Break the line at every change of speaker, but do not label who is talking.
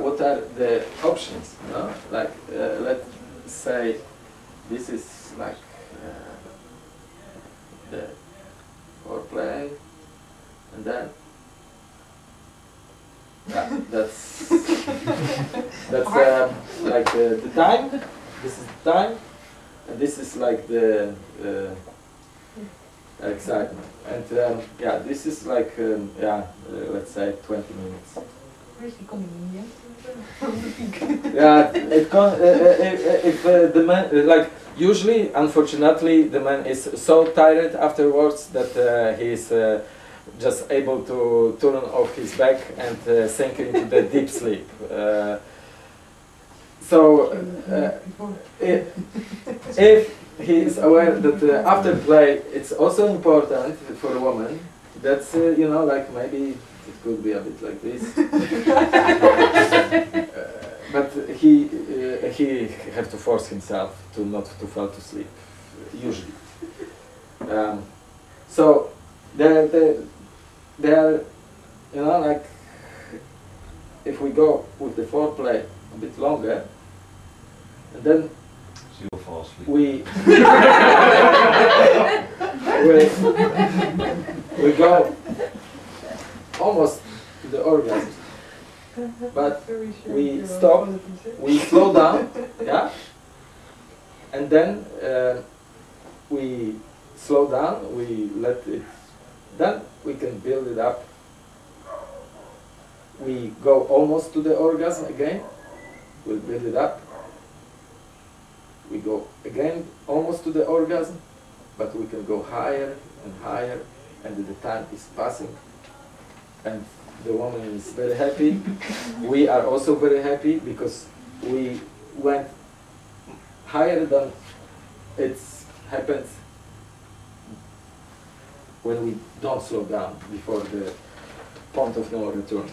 What are the options? No? Like, uh, let's say this is like uh, the foreplay, and then yeah, that's that's uh, like uh, the time. This is the time, and this is like the uh, excitement. And um, yeah, this is like um, yeah, uh, let's say 20 minutes. Yeah, it con- uh, uh, if, if uh, the man uh, like usually, unfortunately, the man is so tired afterwards that uh, he is uh, just able to turn off his back and uh, sink into the deep sleep. Uh, so, uh, if, if he is aware that uh, after play it's also important for a woman, that's uh, you know like maybe it could be a bit like this. Uh, but he uh, he have to force himself to not to fall to sleep usually. Um, so there there there you know like if we go with the foreplay a bit longer, and then
So you'll fall asleep.
we we, we go almost to the orgasm, but we stop, we slow down, yeah, and then uh, we slow down, we let it, then we can build it up. We go almost to the orgasm again, we'll build it up. We go again almost to the orgasm, but we can go higher and higher, and the time is passing, and the woman is very happy. we are also very happy because we went higher than it happens when we don't slow down before the point of no return.